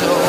Your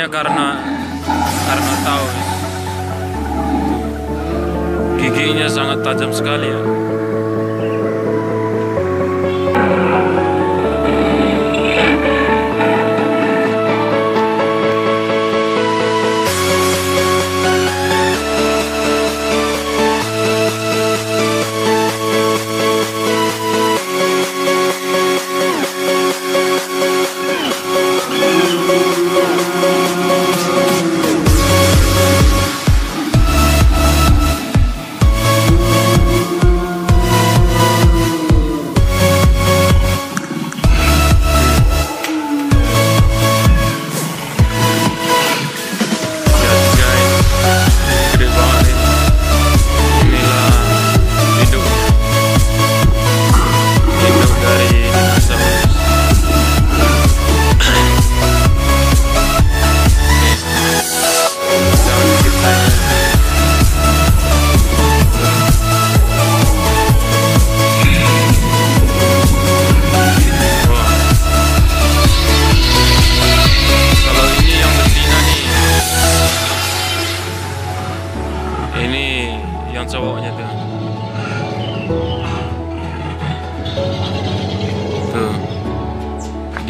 namanya karena karena tahu giginya sangat tajam sekali ya.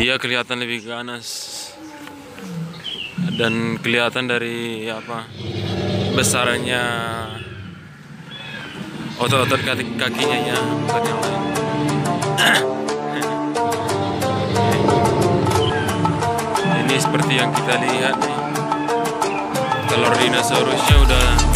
Dia kelihatan lebih ganas. Dan kelihatan dari apa? Besarnya otot-otot kaki kakinya ya, bukan yang lain. Ini seperti yang kita lihat nih. Telur dinosaurusnya udah